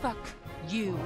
Fuck you.